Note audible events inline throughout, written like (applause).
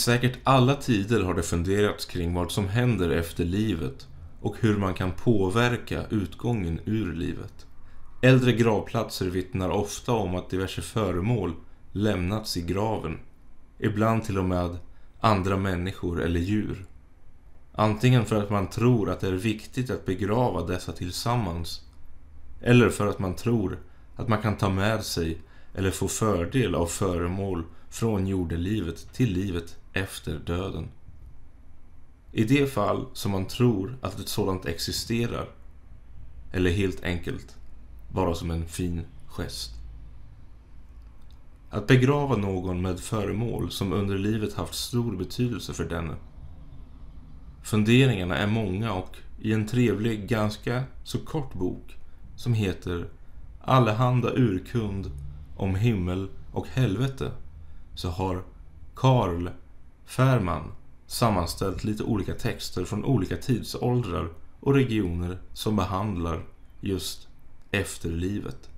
I säkert alla tider har det funderats kring vad som händer efter livet och hur man kan påverka utgången ur livet. Äldre gravplatser vittnar ofta om att diverse föremål lämnats i graven. Ibland till och med andra människor eller djur. Antingen för att man tror att det är viktigt att begrava dessa tillsammans eller för att man tror att man kan ta med sig eller få fördel av föremål från jordelivet till livet efter döden. I det fall som man tror att ett sådant existerar eller helt enkelt bara som en fin gest. Att begrava någon med föremål som under livet haft stor betydelse för denne. Funderingarna är många och i en trevlig, ganska så kort bok som heter Allehanda urkund om himmel och helvete så har Karl Färman sammanställt lite olika texter från olika tidsåldrar och regioner som behandlar just efterlivet.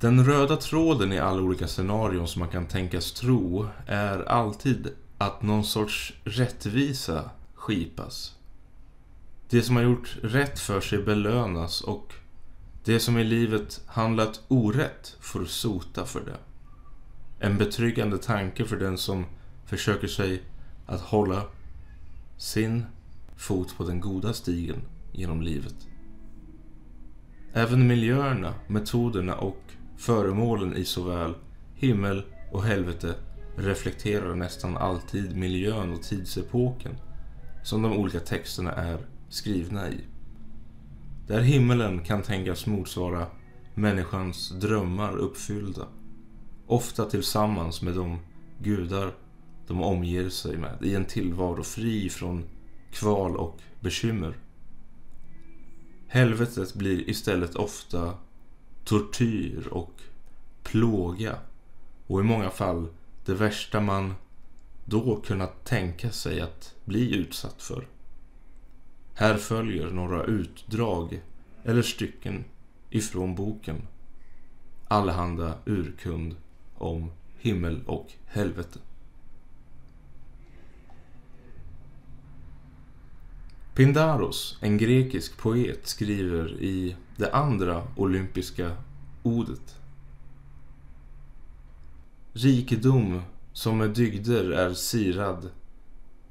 Den röda tråden i alla olika scenarion som man kan tänkas tro är alltid att någon sorts rättvisa skipas. Det som har gjort rätt för sig belönas och det som i livet handlat orätt får sota för det. En betryggande tanke för den som försöker sig att hålla sin fot på den goda stigen genom livet. Även miljöerna, metoderna och föremålen i såväl himmel och helvete reflekterar nästan alltid miljön och tidsepoken som de olika texterna är skrivna i. Där himmelen kan tänkas motsvara människans drömmar uppfyllda. Ofta tillsammans med de gudar de omger sig med i en tillvaro fri från kval och bekymmer. Helvetet blir istället ofta tortyr och plåga och i många fall det värsta man då kunnat tänka sig att bli utsatt för. Här följer några utdrag eller stycken ifrån boken Allehanda urkund om himmel och helvete. Pindaros, en grekisk poet, skriver i det andra olympiska ordet Rikedom som med dygder är sirad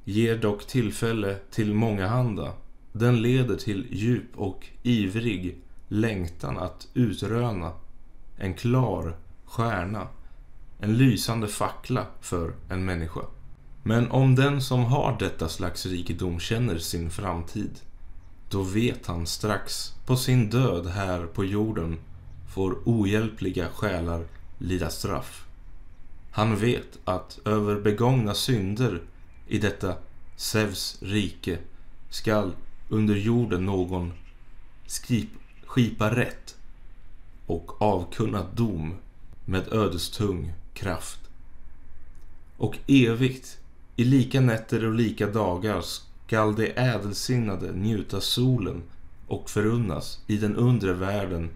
ger dock tillfälle till många handa. Den leder till djup och ivrig längtan att utröna en klar stjärna, en lysande fackla för en människa. Men om den som har detta slags rikedom känner sin framtid, då vet han strax på sin död här på jorden får ohjälpliga själar lida straff. Han vet att över begångna synder i detta Zeus rike skall under jorden någon skrip, skipa rätt och avkunna dom med ödestung kraft. Och evigt i lika nätter och lika dagar skall de ädelsinnade njuta solen och förunnas i den undre världen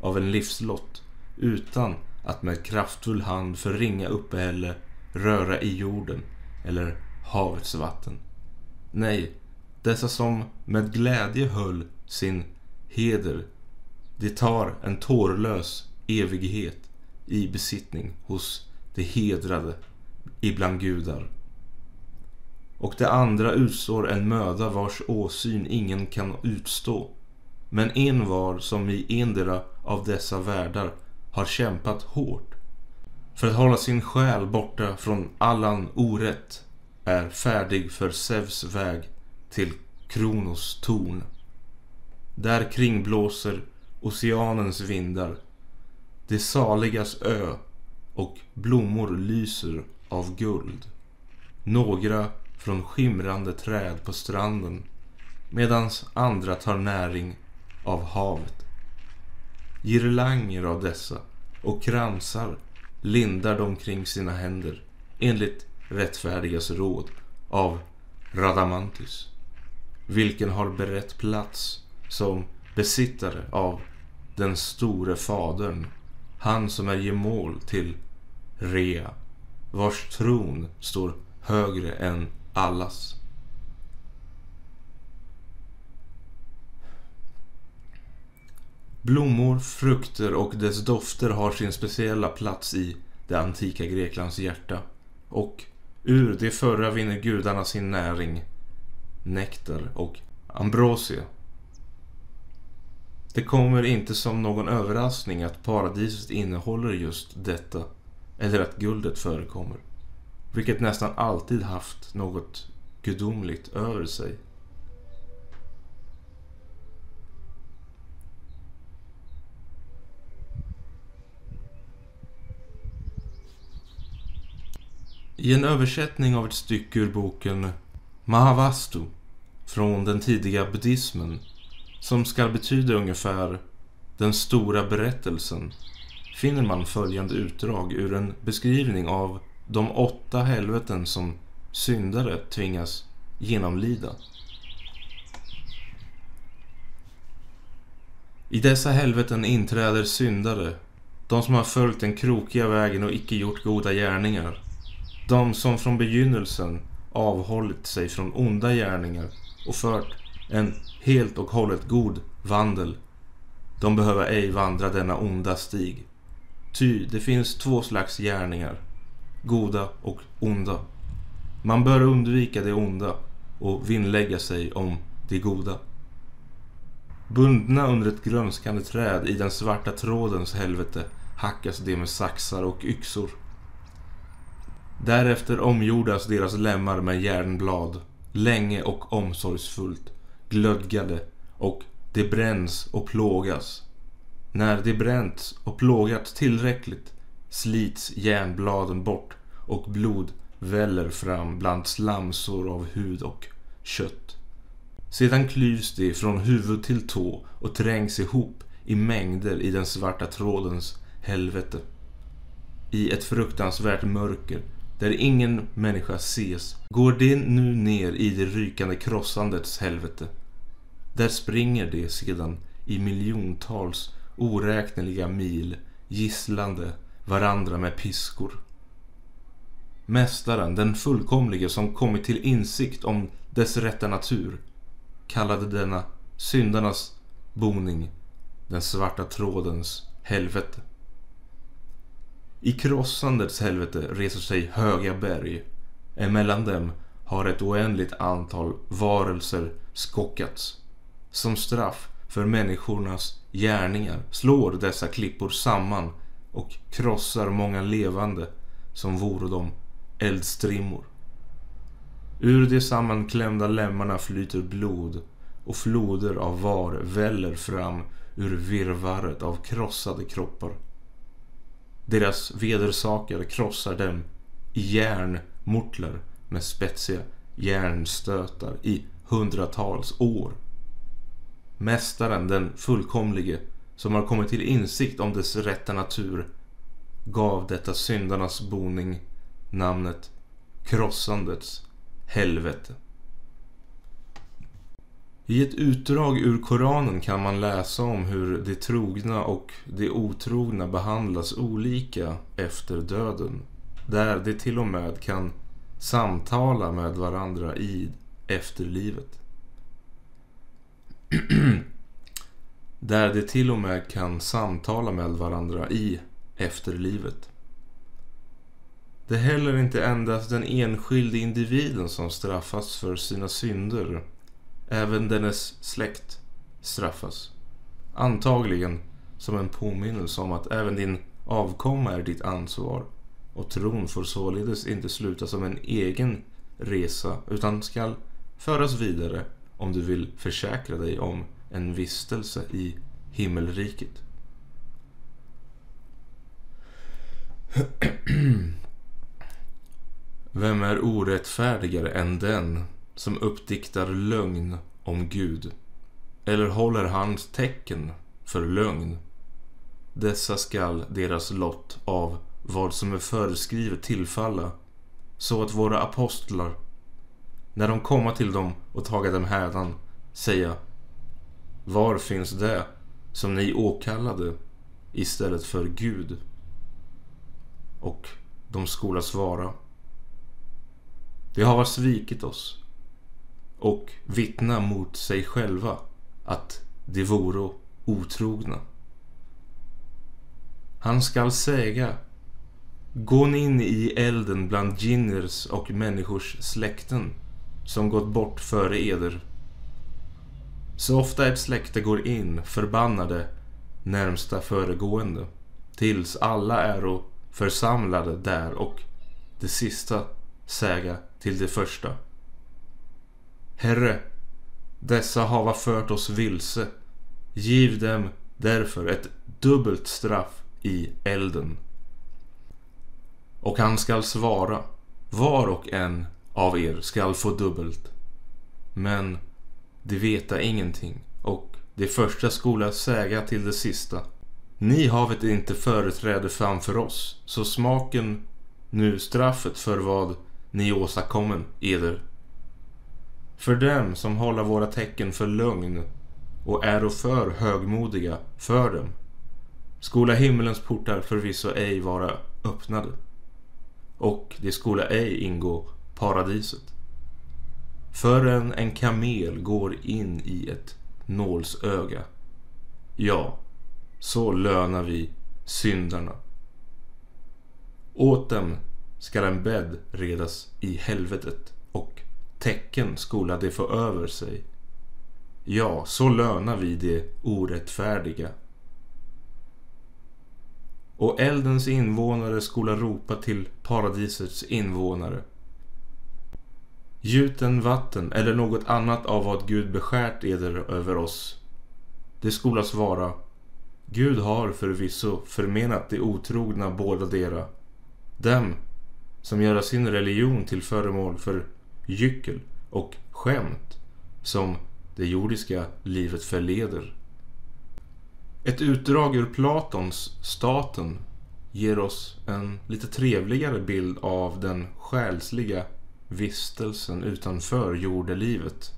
av en livslott utan att med kraftfull hand för ringa uppehälle röra i jorden eller havets vatten. Nej, dessa som med glädje höll sin heder, de tar en tårlös evighet i besittning hos de hedrade ibland gudar och det andra utstår en möda vars åsyn ingen kan utstå. Men en var som i endera av dessa världar har kämpat hårt för att hålla sin själ borta från allan orätt är färdig för Zeus väg till Kronos torn. Där kringblåser oceanens vindar, det saligas ö och blommor lyser av guld. Några från skimrande träd på stranden medans andra tar näring av havet. Girlanger av dessa och kransar lindar de kring sina händer enligt rättfärdigas råd av Radamantis vilken har berett plats som besittare av den store fadern han som är gemål till Rea vars tron står högre än allas. Blommor, frukter och dess dofter har sin speciella plats i det antika Greklands hjärta. Och ur det förra vinner gudarna sin näring, nektar och ambrosia. Det kommer inte som någon överraskning att paradiset innehåller just detta, eller att guldet förekommer, vilket nästan alltid haft något gudomligt över sig. I en översättning av ett stycke ur boken Mahavastu från den tidiga buddhismen som ska betyda ungefär den stora berättelsen finner man följande utdrag ur en beskrivning av de åtta helveten som syndare tvingas genomlida. I dessa helveten inträder syndare, de som har följt den krokiga vägen och icke gjort goda gärningar. De som från begynnelsen avhållit sig från onda gärningar och fört en helt och hållet god vandel. De behöver ej vandra denna onda stig. Ty det finns två slags gärningar, goda och onda. Man bör undvika det onda och vinnlägga sig om det goda. Bundna under ett grönskande träd i den svarta trådens helvete hackas de med saxar och yxor. Därefter omgjordas deras lemmar med järnblad, länge och omsorgsfullt, glödgade och det bränns och plågas. När det bränts och plågats tillräckligt slits järnbladen bort och blod väller fram bland slamsor av hud och kött. Sedan klyvs det från huvud till tå och trängs ihop i mängder i den svarta trådens helvete. I ett fruktansvärt mörker där ingen människa ses går det nu ner i det rykande krossandets helvete. Där springer det sedan i miljontals oräkneliga mil gisslande varandra med piskor. Mästaren, den fullkomlige som kommit till insikt om dess rätta natur, kallade denna syndarnas boning den svarta trådens helvete. I krossandets helvete reser sig höga berg. Emellan dem har ett oändligt antal varelser skockats. Som straff för människornas gärningar slår dessa klippor samman och krossar många levande som vore de eldstrimmor. Ur de sammanklämda lemmarna flyter blod och floder av var väller fram ur virvaret av krossade kroppar. Deras vedersakare krossar dem i järnmortlar med spetsiga järnstötar i hundratals år. Mästaren, den fullkomlige, som har kommit till insikt om dess rätta natur, gav detta syndarnas boning namnet krossandets helvete. I ett utdrag ur Koranen kan man läsa om hur de trogna och de otrogna behandlas olika efter döden. Där de till och med kan samtala med varandra i efterlivet. (clears throat) Där de till och med kan samtala med varandra i efterlivet. Det är heller inte endast den enskilde individen som straffas för sina synder Även dennes släkt straffas. Antagligen som en påminnelse om att även din avkomma är ditt ansvar och tron får således inte sluta som en egen resa utan skall föras vidare om du vill försäkra dig om en vistelse i himmelriket. (clears throat) Vem är orättfärdigare än den som uppdiktar lögn om Gud eller håller hans tecken för lögn. Dessa skall deras lott av vad som är föreskrivet tillfalla så att våra apostlar när de komma till dem och taga dem hädan säga Var finns det som ni åkallade istället för Gud? Och de skola svara De har svikit oss och vittna mot sig själva att de voro otrogna. Han skall säga Gå in i elden bland ginners och människors släkten som gått bort före eder. Så ofta ett släkte går in förbannade närmsta föregående tills alla är församlade där och det sista säga till det första. Herre, dessa hava fört oss vilse. Giv dem därför ett dubbelt straff i elden. Och han skall svara, var och en av er skall få dubbelt. Men de veta ingenting och det första skola säga till det sista. Ni havet inte företräde framför oss, så smaken nu straffet för vad ni åstadkommen eder. För dem som håller våra tecken för lugn och är och för högmodiga för dem skola himmelens portar förvisso ej vara öppnade och det skola ej ingå paradiset. Förrän en kamel går in i ett nålsöga. Ja, så lönar vi syndarna. Åt dem skall en bädd redas i helvetet och tecken skola de få över sig. Ja, så lönar vi det orättfärdiga. Och eldens invånare skola ropa till paradisets invånare. Gjuten vatten eller något annat av vad Gud beskärt eder över oss. Det skola svara. Gud har förvisso förmenat de otrogna båda dera. Dem som göra sin religion till föremål för gyckel och skämt som det jordiska livet förleder. Ett utdrag ur Platons Staten ger oss en lite trevligare bild av den själsliga vistelsen utanför jordelivet.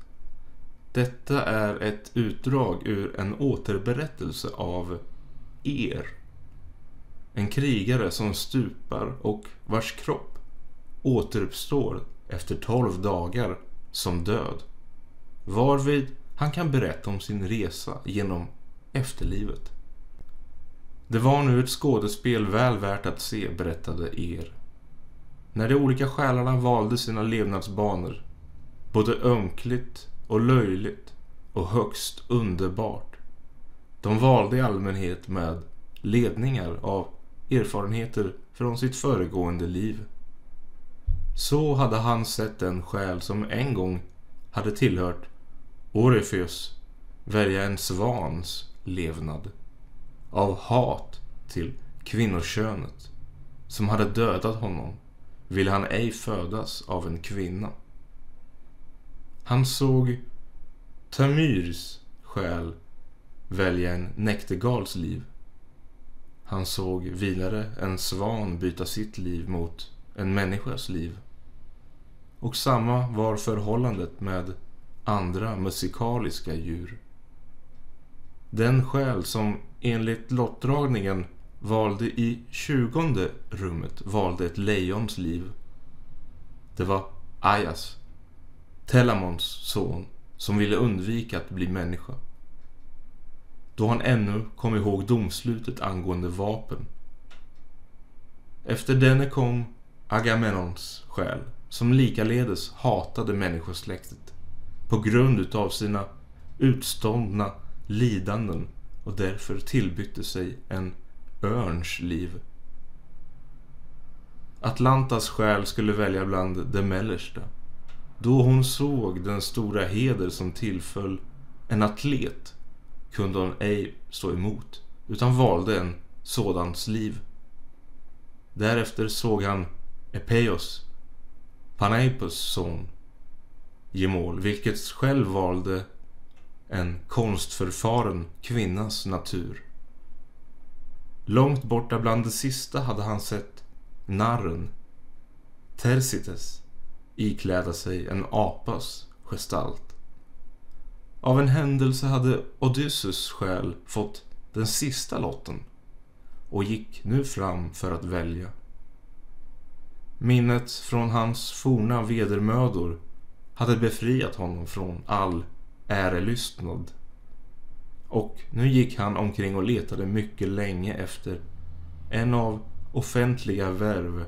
Detta är ett utdrag ur en återberättelse av Er. En krigare som stupar och vars kropp återuppstår efter tolv dagar som död. Varvid han kan berätta om sin resa genom efterlivet. Det var nu ett skådespel väl värt att se, berättade er. När de olika själarna valde sina levnadsbanor, både ömkligt och löjligt och högst underbart. De valde i allmänhet med ledningar av erfarenheter från sitt föregående liv. Så hade han sett den själ som en gång hade tillhört Orefeus välja en svans levnad. Av hat till kvinnokönet som hade dödat honom ville han ej födas av en kvinna. Han såg Tamyrs själ välja en näktergals liv. Han såg vidare en svan byta sitt liv mot en människas liv. Och samma var förhållandet med andra musikaliska djur. Den själ som enligt lottdragningen valde i tjugonde rummet valde ett lejons liv. Det var Ajas, Telamons son, som ville undvika att bli människa. Då han ännu kom ihåg domslutet angående vapen. Efter denne kom Agamemnons själ, som likaledes hatade människosläktet på grund utav sina utståndna lidanden och därför tillbytte sig en örns liv. Atlantas själ skulle välja bland det mellersta. Då hon såg den stora heder som tillföll en atlet kunde hon ej stå emot utan valde en sådans liv. Därefter såg han Epeios, Panaipos son, gemål, vilket själv valde en konstförfaren kvinnas natur. Långt borta bland det sista hade han sett narren Tersites ikläda sig en apas gestalt. Av en händelse hade Odysseus själ fått den sista lotten och gick nu fram för att välja. Minnet från hans forna vedermödor hade befriat honom från all ärelystnad. Och nu gick han omkring och letade mycket länge efter en av offentliga värv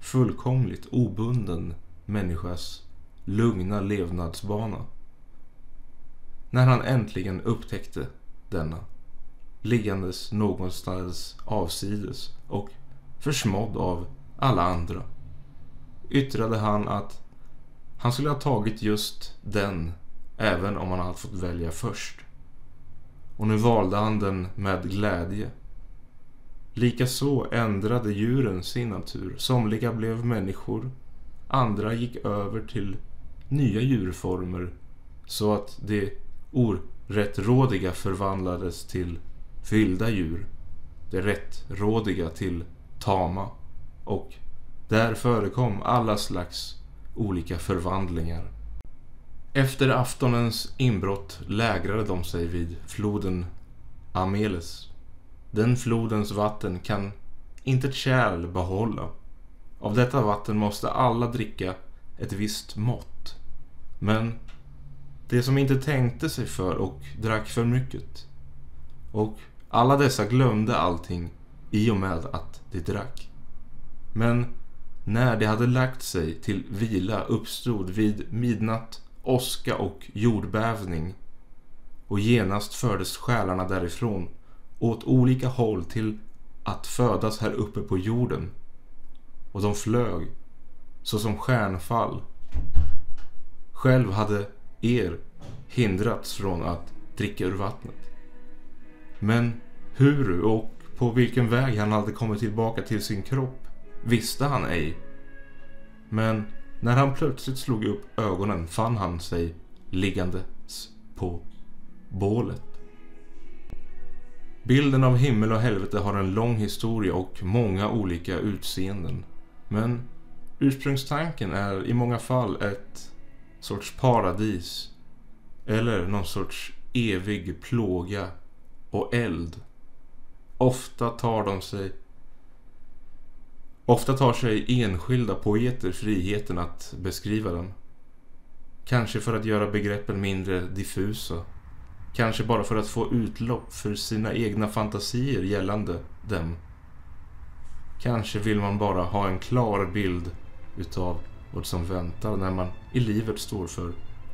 fullkomligt obunden människas lugna levnadsbana. När han äntligen upptäckte denna, liggandes någonstans avsides och försmådd av alla andra, yttrade han att han skulle ha tagit just den även om han hade fått välja först. Och nu valde han den med glädje. Likaså ändrade djuren sin natur. Somliga blev människor, andra gick över till nya djurformer så att det orättrådiga förvandlades till vilda djur, Det rättrådiga till tama och där förekom alla slags olika förvandlingar. Efter aftonens inbrott lägrade de sig vid floden Ameles. Den flodens vatten kan inte ett kärl behålla. Av detta vatten måste alla dricka ett visst mått. Men de som inte tänkte sig för och drack för mycket. Och alla dessa glömde allting i och med att de drack. Men när de hade lagt sig till vila uppstod vid midnatt åska och jordbävning och genast fördes själarna därifrån åt olika håll till att födas här uppe på jorden och de flög såsom stjärnfall. Själv hade er hindrats från att dricka ur vattnet. Men hur och på vilken väg han hade kommit tillbaka till sin kropp visste han ej. Men när han plötsligt slog upp ögonen fann han sig liggandes på bålet. Bilden av himmel och helvete har en lång historia och många olika utseenden. Men ursprungstanken är i många fall ett sorts paradis eller någon sorts evig plåga och eld. Ofta tar de sig Ofta tar sig enskilda poeter friheten att beskriva den. Kanske för att göra begreppen mindre diffusa. Kanske bara för att få utlopp för sina egna fantasier gällande dem. Kanske vill man bara ha en klar bild utav vad som väntar när man i livet står för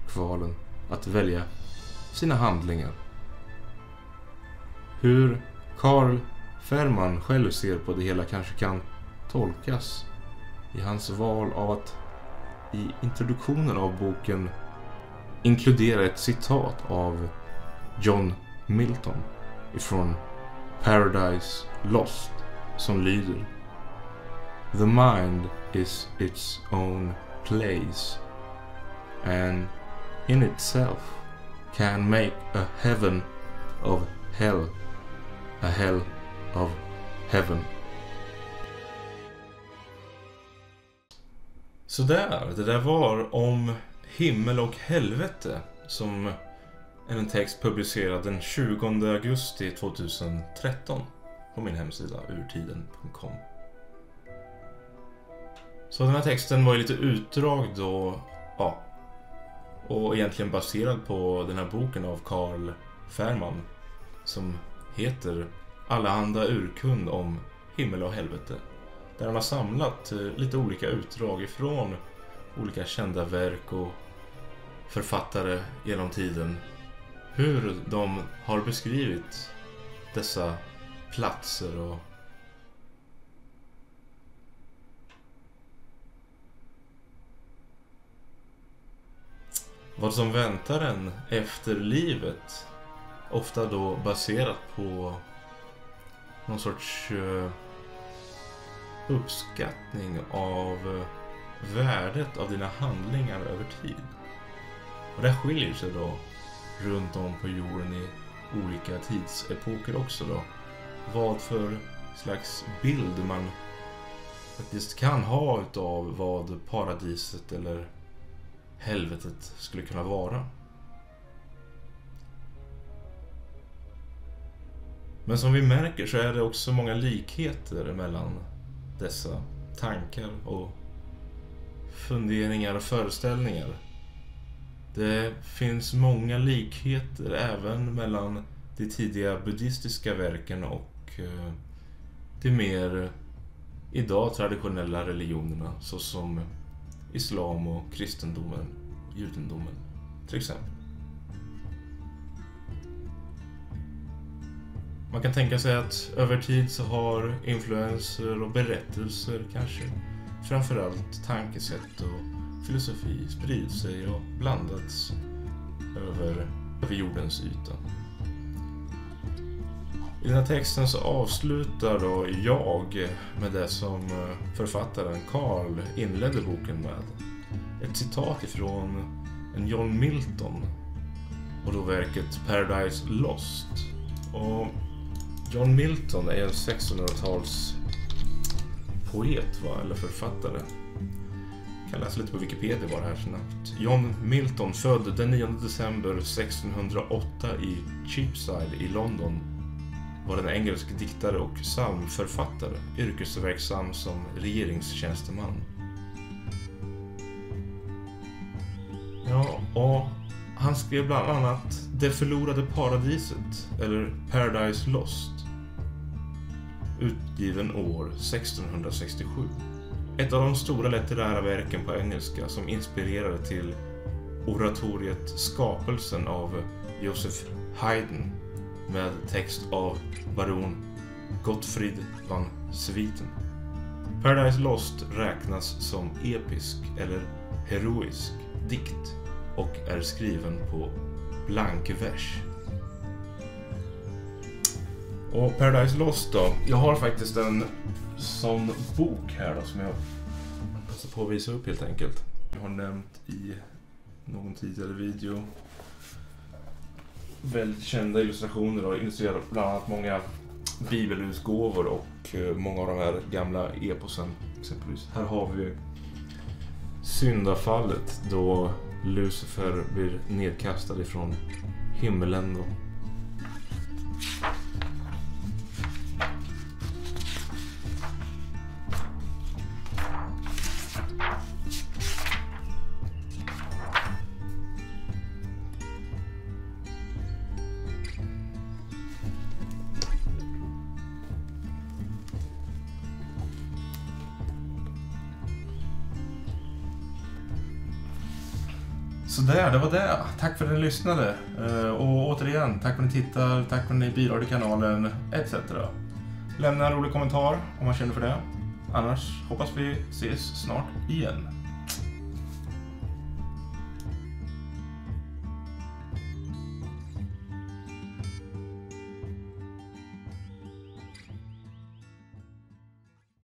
kvalen att välja sina handlingar. Hur Karl Ferman själv ser på det hela kanske kan tolkas i hans val av att i introduktionen av boken inkludera ett citat av John Milton ifrån Paradise Lost som lyder The mind is its own place and in itself can make a heaven of hell a hell of heaven. Sådär, det där var om himmel och helvete som är en text publicerad den 20 augusti 2013 på min hemsida urtiden.com. Så den här texten var ju lite utdrag då, ja, och egentligen baserad på den här boken av Carl Färman som heter Allehanda urkund om himmel och helvete. Där han har samlat eh, lite olika utdrag ifrån olika kända verk och författare genom tiden. Hur de har beskrivit dessa platser och vad som väntar en efter livet. Ofta då baserat på någon sorts uh, uppskattning av eh, värdet av dina handlingar över tid. Och det skiljer sig då runt om på jorden i olika tidsepoker också då. Vad för slags bild man faktiskt kan ha utav vad paradiset eller helvetet skulle kunna vara. Men som vi märker så är det också många likheter mellan dessa tankar och funderingar och föreställningar. Det finns många likheter även mellan de tidiga buddhistiska verken och eh, de mer idag traditionella religionerna såsom islam och kristendomen, judendomen till exempel. Man kan tänka sig att över tid så har influenser och berättelser kanske framförallt tankesätt och filosofi spridit sig och blandats över, över jordens yta. I den här texten så avslutar då jag med det som eh, författaren Karl inledde boken med. Ett citat ifrån en John Milton och då verket Paradise Lost. Och John Milton är en 1600-tals poet, va? eller författare. Jag kan läsa lite på Wikipedia bara här snabbt. John Milton, född den 9 december 1608 i Cheapside i London, var en engelsk diktare och psalmförfattare, yrkesverksam som regeringstjänsteman. Ja, och han skrev bland annat Det förlorade paradiset, eller Paradise Lost, utgiven år 1667. Ett av de stora litterära verken på engelska som inspirerade till oratoriet Skapelsen av Joseph Haydn med text av baron Gottfried van Swieten. Paradise Lost räknas som episk eller heroisk dikt och är skriven på blankvers. Och Paradise Lost då. Jag har faktiskt en sån bok här då som jag passar på att visa upp helt enkelt. Jag har nämnt i någon tidigare video. Väldigt kända illustrationer och illustrerar bland annat många bibelutgåvor och eh, många av de här gamla eposen exempelvis. Här har vi syndafallet då Lucifer blir nedkastad ifrån himlen. Då. Sådär, det var det. Tack för att ni lyssnade. Eh, och återigen, tack för att ni tittar, tack för att ni bidrar till kanalen, etc. Lämna en rolig kommentar om man känner för det. Annars hoppas vi ses snart igen.